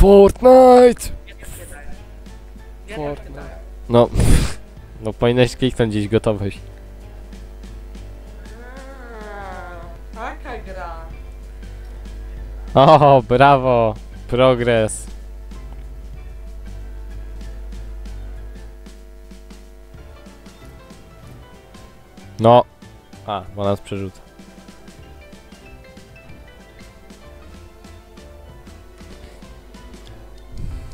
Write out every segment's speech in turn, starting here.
Fortnite! Fortnite. No, no powinieneś kliknąć gdzieś gotowość. Taka gra. O, brawo! Progres. No. A, bo nas przerzuca.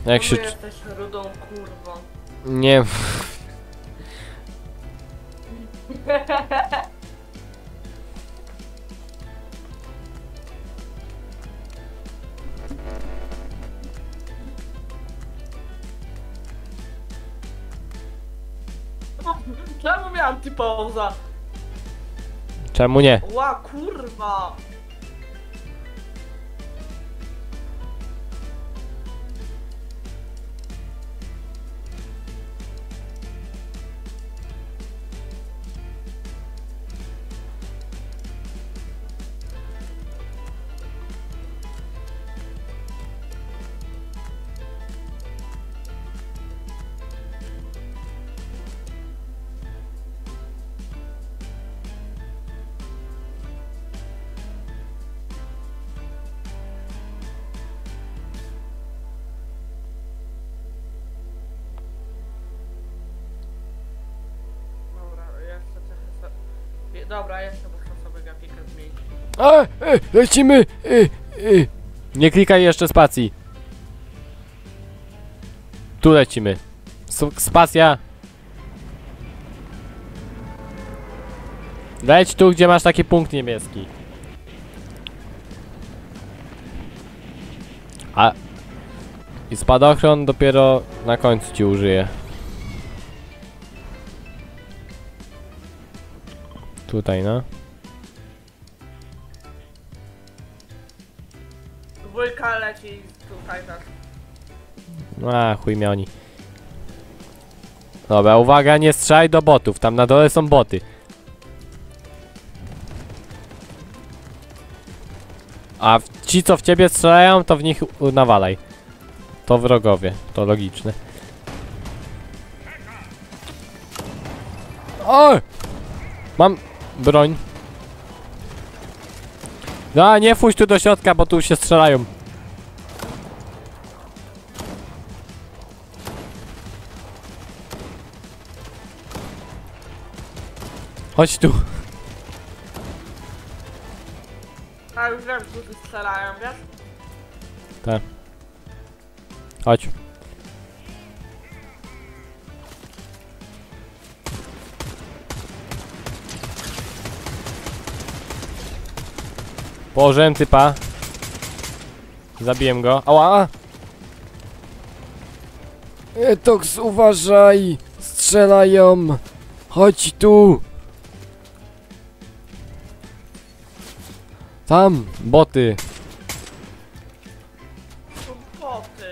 Jak się... Jesteś rudą kurwą? Nie... Czemu miałam typoza? Czemu nie? Ła kurwa! Dobra, muszę sobie grafikę zmienić. A, e, lecimy! E, e. Nie klikaj jeszcze spacji. Tu lecimy. S spacja. Leć tu, gdzie masz taki punkt niebieski. A... I spadochron dopiero na końcu ci użyje. Tutaj, no. Dwójka leci tutaj tak. A, chuj mnie oni. Dobra, uwaga, nie strzelaj do botów, tam na dole są boty. A ci, co w ciebie strzelają, to w nich nawalaj. To wrogowie, to logiczne. O! Mam broń. No, nie wchodź tu do środka, bo tu się strzelają. Chodź tu. A już wiem, którzy strzelają, wiesz? Chodź. Położyłem typa. Zabiłem go. Ała! Etox, uważaj! Strzelają! Chodź tu! Tam! Boty! Są poty.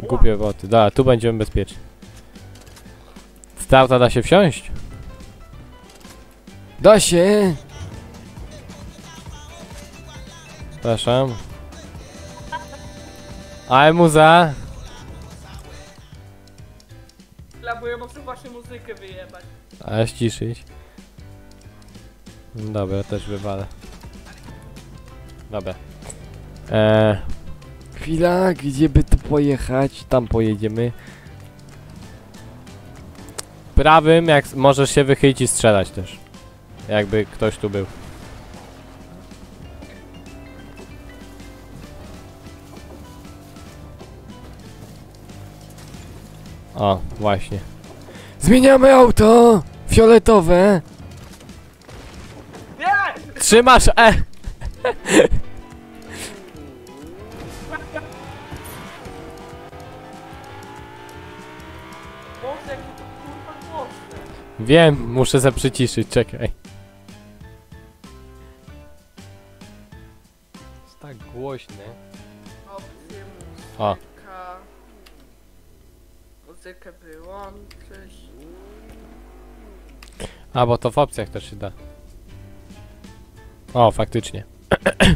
Głupie boty. Da, tu będziemy bezpieczni. Z tego auta da się wsiąść? Da się! Przepraszam. Ale muza! Dla bo ja muszę właśnie muzykę wyjebać. Ale ściszyć. Dobra, też wywalę. Dobra. Eee. Chwila, gdzie by tu pojechać? Tam pojedziemy. Prawym, jak możesz się wychylić i strzelać też. Jakby ktoś tu był. O, właśnie. Zmieniamy auto! Fioletowe! Nie! Trzymasz E! Boże, jakie to kurwa głośne. Wiem, muszę se przyciszyć, czekaj. A, bo to w opcjach też się da. O, faktycznie.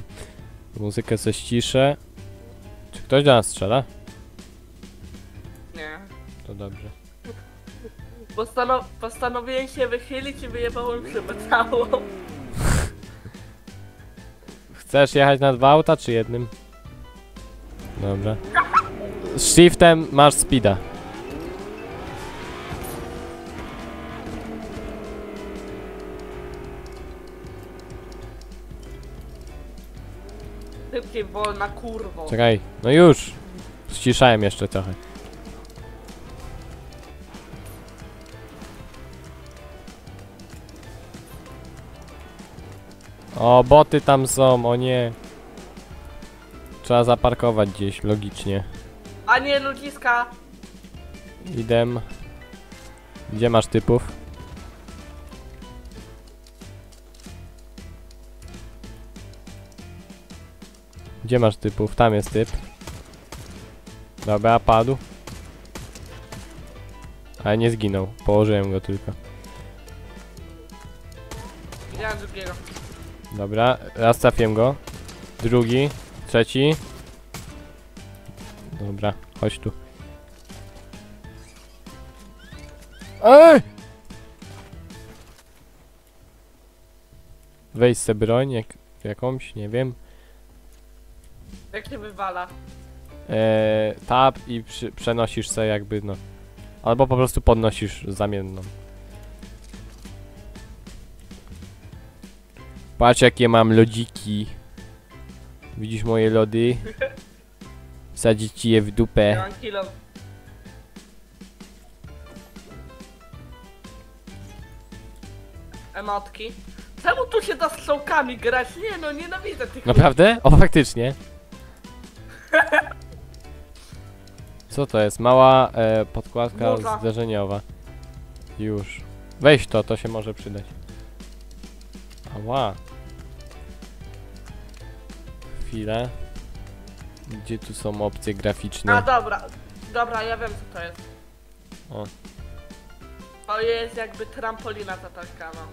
Muzykę se ściszę. Czy Ktoś do nas strzela? Nie. To dobrze. Postanow postanowiłem się wychylić i wyjebałem szybę całą. Chcesz jechać na dwa auta, czy jednym? Dobra. Z shiftem masz speeda. Szybciej wolna kurwo. Czekaj, no już. Ściszałem jeszcze trochę. O, boty tam są, o nie. Trzeba zaparkować gdzieś, logicznie. A nie ludziska. Idę. Gdzie masz typów? Gdzie masz typów? Tam jest typ. Dobra, padł. Ale nie zginął. Położyłem go tylko. Widziałem drugiego. Dobra, raz trafiłem go. Drugi, trzeci. Dobra, chodź tu. Ej! Weź se broń jak, jakąś, nie wiem. Jak się wywala? Eee, tab i przy, przenosisz se jakby no. Albo po prostu podnosisz zamienną. Patrz jakie mam lodziki. Widzisz moje lody? Wsadzić ci je w dupę. Emotki. Czemu tu się da strzałkami grać? Nie no, nienawidzę tych Naprawdę? O faktycznie. Co to jest? Mała e, podkładka Burza. zderzeniowa. Już. Weź to, to się może przydać. Ała. Chwilę. Gdzie tu są opcje A graficzne? dobra, dobra, ja wiem co to jest. O. To jest jakby trampolina zataczkana.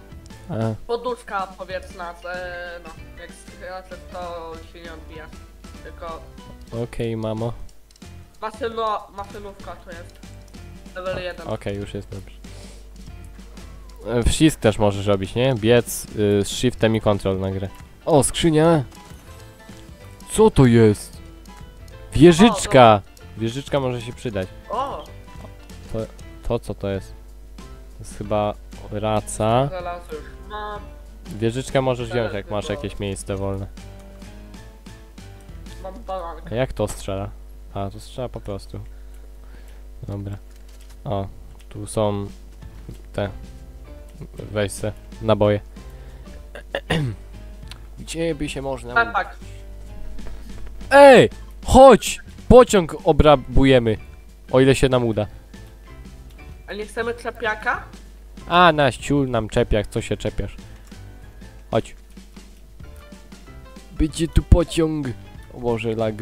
A, Poduszka powietrzna, e, no, jak skaczesz to się nie odbija. Tylko Okej, mamo. maszyno, maszynówka to jest. Level 1. Okej, już jest dobrze. E, też możesz robić, nie? Biec y, z shiftem i control na grę. O, skrzynia! Co to jest? Wieżyczka! Wieżyczka może się przydać. O, To co to jest? To jest chyba raca. znalazłem. Mam, Wieżyczkę możesz wziąć, jak masz jakieś miejsce wolne. Mam jak to strzela? A, to strzela po prostu. Dobra. O, tu są te. Weź se, naboje. Gdzie by się można... Tak, tak. Ej! Chodź! Pociąg obrabujemy. O ile się nam uda. A nie chcemy czepiaka? A, na ściul nam czepiak, co się czepiasz? Chodź. Będzie tu pociąg. O Boże, lag.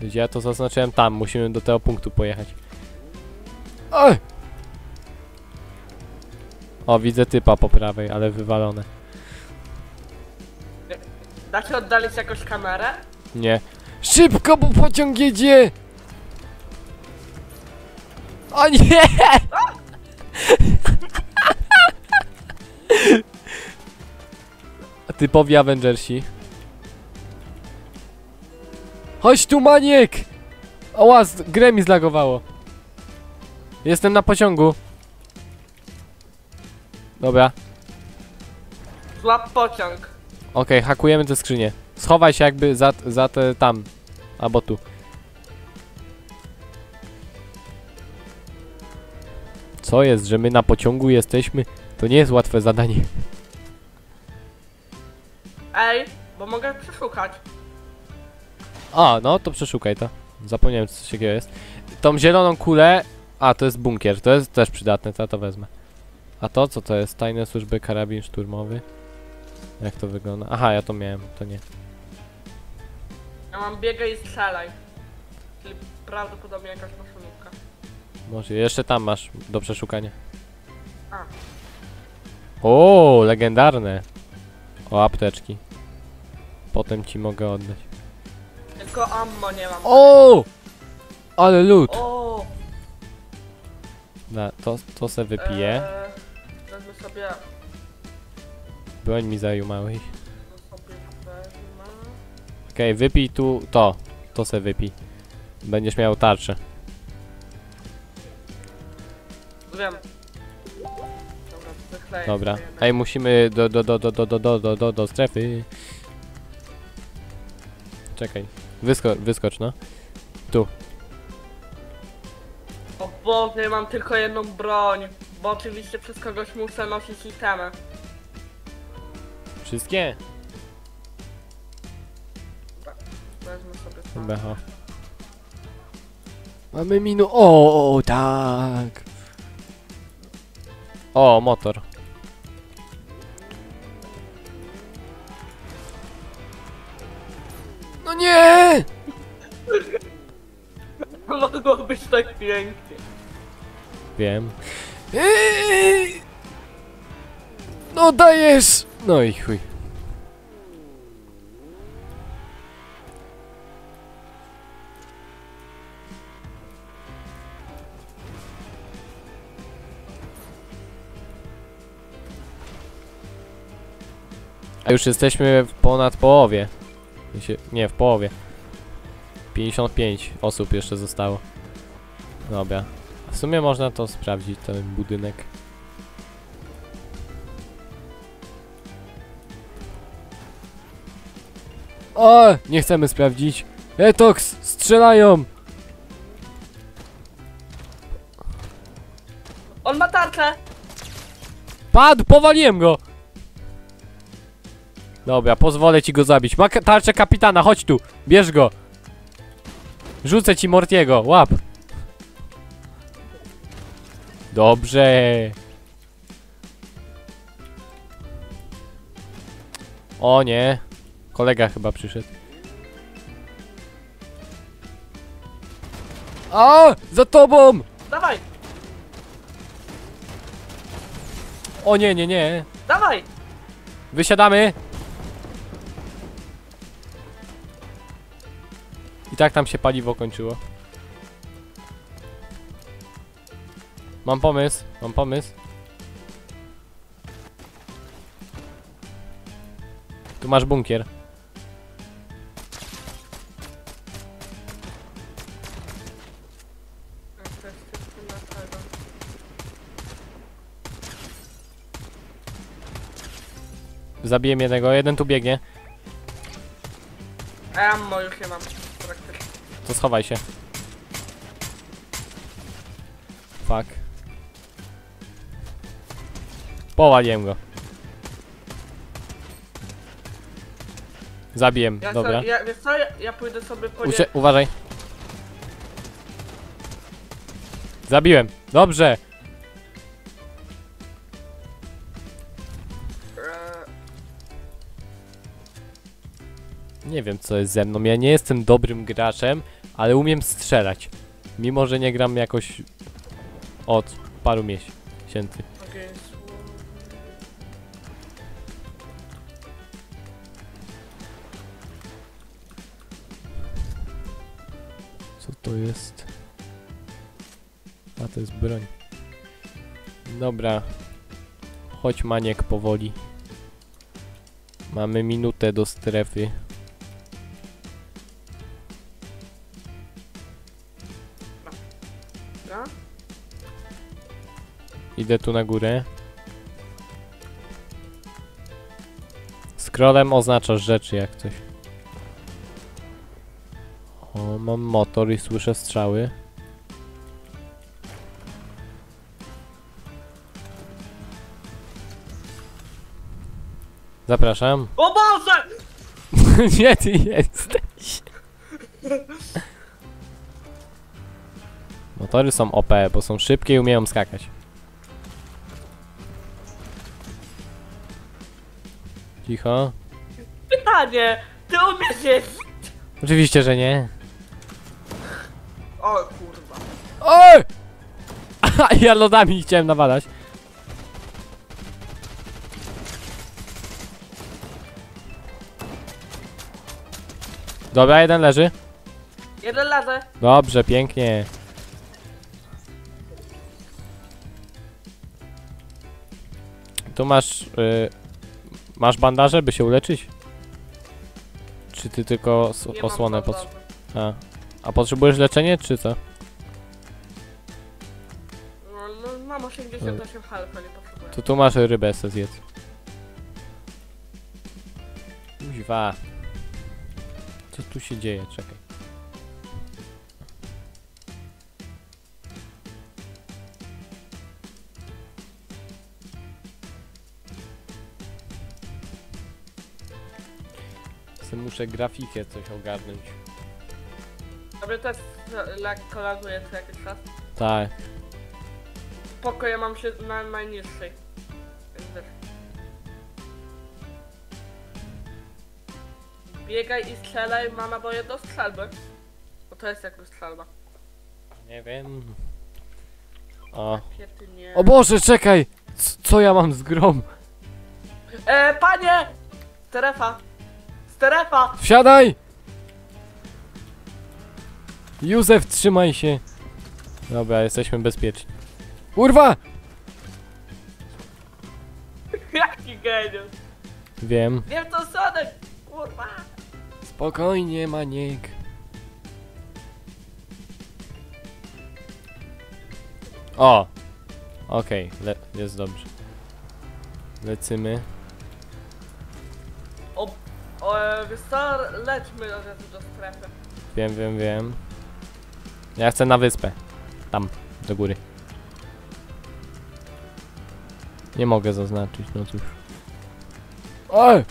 Gdzie ja to zaznaczyłem tam, musimy do tego punktu pojechać. Ej! O, widzę typa po prawej, ale wywalone. Da się oddalić jakoś kamerę? Nie. Szybko, bo pociąg jedzie! O nie! Typowi Avengersi. Chodź tu, maniek! Oła, grę mi zlagowało. Jestem na pociągu. Dobra. Złap pociąg. Okej, hakujemy te skrzynie. Schowaj się jakby za, za te tam. Albo tu. Co jest, że my na pociągu jesteśmy? To nie jest łatwe zadanie. Ej, bo mogę przeszukać. A, no to przeszukaj to. Zapomniałem co takiego jest. Tą zieloną kulę... A, to jest bunkier. To jest też przydatne, to ja to wezmę. A to co to jest? Tajne służby karabin szturmowy? Jak to wygląda? Aha, ja to miałem, to nie. Ja mam biegaj i strzelaj. Czyli prawdopodobnie jakaś maszynówka. Może jeszcze tam masz do przeszukania. A. O, legendarne. O, apteczki. Potem ci mogę oddać. tylko ammo nie mam. O! Ale lód! O! Na, to, to se wypiję. Eee, wezmę sobie... Broń mi zajumałeś. sobie wezmę. Okej, wypij tu to. To se wypij. Będziesz miał tarczę. Wiem. Dobra, Dobra. Ej, musimy do, do, do, do, do, do, do, do, do, do strefy. Czekaj. Wysko wyskocz, no. O Boże, ja mam tylko jedną broń. Bo oczywiście przez kogoś muszę nosić itemy. Wszystkie? Wezmę sobie. Becha. Mamy minu... O, tak! O, motor. Mogło być tak pięknie. Wiem. Eee! No dajesz! No i chuj. A już jesteśmy w ponad połowie. Nie, w połowie. 55 osób jeszcze zostało. Dobra. W sumie można to sprawdzić, ten budynek. O! Nie chcemy sprawdzić. Etox! Strzelają! On ma tarczę! Padł! Powaliłem go! Dobra, pozwolę ci go zabić. Ma tarczę kapitana, chodź tu! Bierz go! Rzucę ci Mortiego, łap! Dobrze! O nie! Kolega chyba przyszedł. A! Za tobą! Dawaj! O nie, nie, nie! Dawaj! Wysiadamy! I tak tam się paliwo kończyło. Mam pomysł, mam pomysł. Tu masz bunkier. Zabiję jednego, jeden tu biegnie. Ammo już nie mam. Praktycznie. To schowaj się. Fuck. Powaliłem go. Zabiłem, Ja, dobra. So, ja, wiesz co, ja, ja pójdę sobie po. Ucie uważaj. Zabiłem. Dobrze. Nie wiem co jest ze mną. Ja nie jestem dobrym graczem, ale umiem strzelać. Mimo, że nie gram jakoś od paru miesięcy. okej, to jest? A to jest broń. Dobra. Chodź maniek powoli. Mamy minutę do strefy. Idę tu na górę. Scrollem oznaczasz rzeczy jak coś. O, mam motor i słyszę strzały. Zapraszam. O Boże! Gdzie ty jesteś? Motory są OP, bo są szybkie i umieją skakać. Cicho. Pytanie! Ty umiesz jeździć? Oczywiście, że nie. O kurwa. Oj! ja lodami chciałem nawalać. Dobra, jeden leży. Jeden leży. Dobrze, pięknie. Tu masz... Y, masz bandaże, by się uleczyć? Czy ty tylko osłonę potrzebujesz? A. A potrzebujesz leczenie, czy co? No, no, mam 88 health, nie potrzebuję. To tu masz rybę, se zjedz. Kuźwa. Co tu się dzieje? Czekaj. Se muszę grafikę coś ogarnąć. Sobie też e, lekko laguje co jakiś czas. Tak. Spoko, ja mam się na najniższej. Biegaj i strzelaj, ma naboje do strzelby. Bo to jest jakby strzelba. Nie wiem. O. O Boże, czekaj! C co ja mam z grom? E, panie! Strefa! Strefa! Wsiadaj! Józef, trzymaj się. Dobra, jesteśmy bezpieczni. Kurwa! Jaki geniusz! Wiem. Wiem to Sonic! Kurwa! Spokojnie, Maniek. O! Okej, le jest dobrze. Lecymy. O, o e, wiesz co? Lećmy od razu do strefy. Wiem, wiem, wiem. Ja chcę na wyspę. Tam, do góry. Nie mogę zaznaczyć, no cóż. Oj!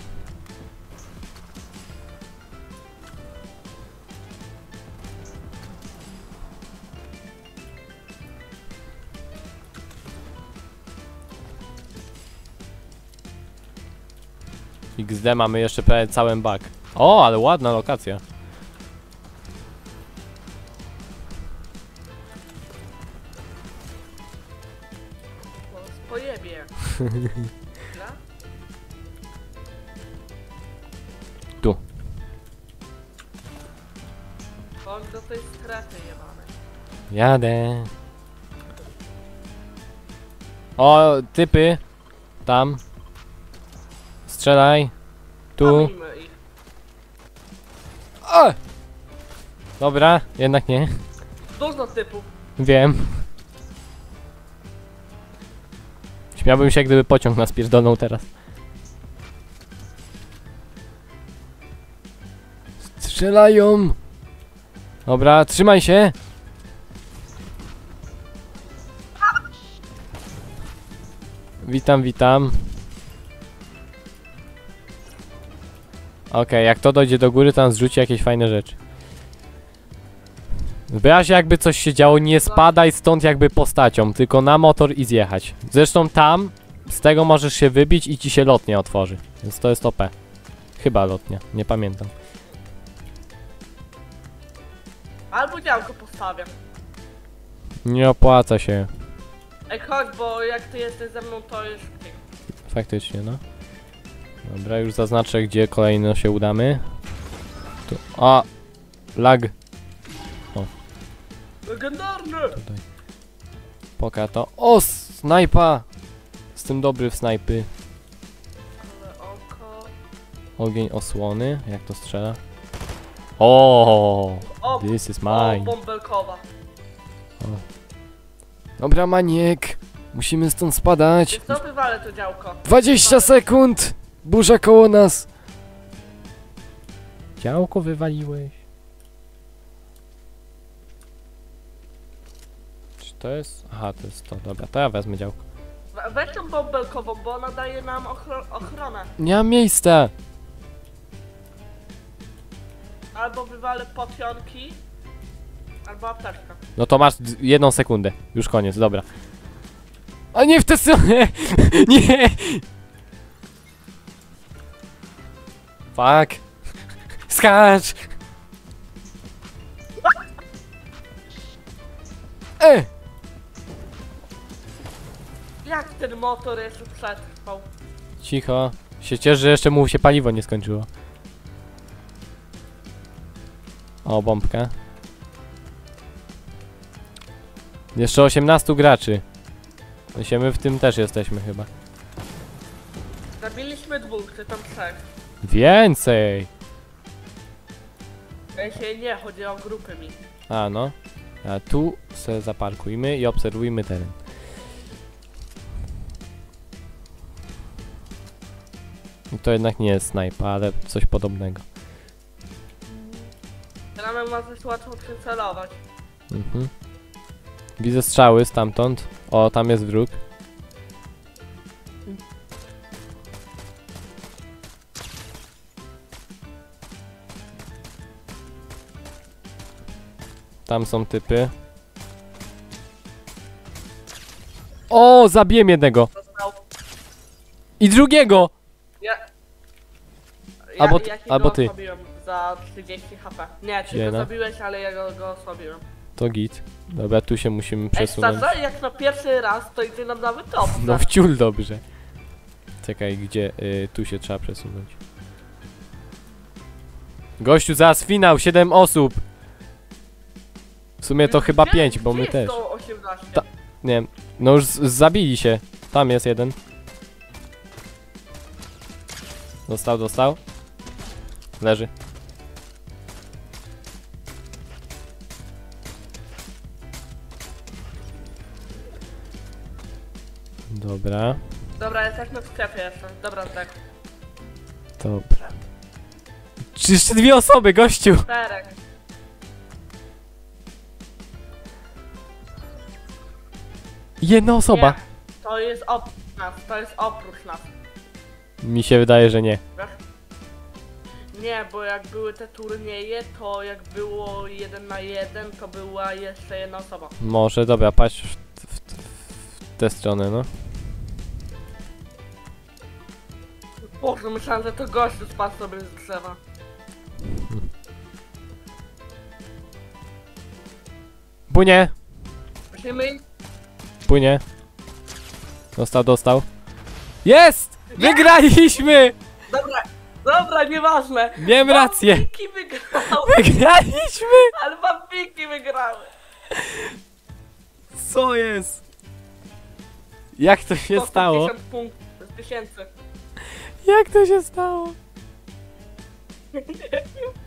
XD mamy jeszcze prawie cały bug. O, ale ładna lokacja. Tu. On do tej strefy jebany. Jadę. O, typy. Tam. Strzelaj. Tu. Ich. O! Dobra, jednak nie. Dużo typów. Wiem. Śmiałbym się, gdyby pociąg nas pierdolnął teraz. Strzelają! Dobra, trzymaj się! Witam, witam. Okej, jak to dojdzie do góry, to nam zrzuci jakieś fajne rzeczy. W razie jakby coś się działo, nie spadaj stąd jakby postacią, tylko na motor i zjechać. Zresztą tam, z tego możesz się wybić i ci się lotnia otworzy. Więc to jest OP. Chyba lotnia, nie pamiętam. Albo działko postawię. Nie opłaca się, Ej, chodź, bo jak ty jesteś ze mną, to szybciej. faktycznie, no. Dobra, już zaznaczę, gdzie kolejno się udamy. Tu, a, lag, Legendarny! tutaj. Poka to. O, snajpa! Jestem dobry w snajpy. Ale oko... Ogień osłony, jak to strzela? O, O, this is o mine. bąbelkowa. Dobra, maniek. Musimy stąd spadać. Co, wywalę to działko. 20 sekund! Burza koło nas. Działko wywaliłeś. Czy to jest? Aha, to jest to. Dobra, to ja wezmę działko. We- Weź tą bąbelkową, bo ona daje nam ochro ochronę. Nie mam miejsca. Albo wywalę potionki, albo apteczkę. No to masz d- jedną sekundę. Już koniec, dobra. A nie w tę stronę! nie! Fuck! Skacz! E! Jak ten motor jeszcze przetrwał? Cicho. Się cieszę, że jeszcze mu się paliwo nie skończyło. O, bombka. Jeszcze 18 graczy. Się my w tym też jesteśmy chyba. Zabiliśmy dwóch, czy tam trzech. Więcej! Ja się nie, chodzi o grupy mi. A no. A tu se zaparkujmy i obserwujmy teren. To jednak nie jest snajpa, ale coś podobnego. Teraz ma coś łatwo przycelować. Mhm. Widzę strzały stamtąd. O, tam jest wróg. Tam są typy. O, zabiłem jednego. Został. I drugiego! Ja... Albo ja, ty- ja albo ty. osłabiłem za 30 HP. Nie, ty go zabiłeś, ale ja go, go osłabiłem. To git. Dobra, tu się musimy Ej, przesunąć. Starza, jak na pierwszy raz, to idzie nam nawet top. No wciul dobrze. Czekaj, gdzie y, tu się trzeba przesunąć. Gościu, zaraz finał, 7 osób. W sumie to chyba 5, bo my też. 118. Ta- Nie wiem, no już z- zabili się. Tam jest jeden. Dostał, dostał. Leży. Dobra, Dobra, jesteśmy w sklepie jeszcze. Dobra, tak. dobra. Czy jeszcze dwie osoby, gościu! Czterech. Jedna osoba. Nie, to jest oprócz nas, to jest oprócz nas. Mi się wydaje, że nie. Nie, bo jak były te turnieje, to jak było jeden na jeden, to była jeszcze jedna osoba. Może, dobra, patrz w, w, w tę stronę, no. Boże, myślałem, że to gościu spadł sobie z drzewa. Płynie, Musimy... płynie. Dostał, dostał. Jest! Wygraliśmy! Dobra, dobra, nieważne. Miałem rację. Wampiki wygrały, Wygraliśmy! ale wampiki wygrały. Co jest? Jak to się stało? 1000 punktów, tysięcy. Jak to się stało? Nie wiem.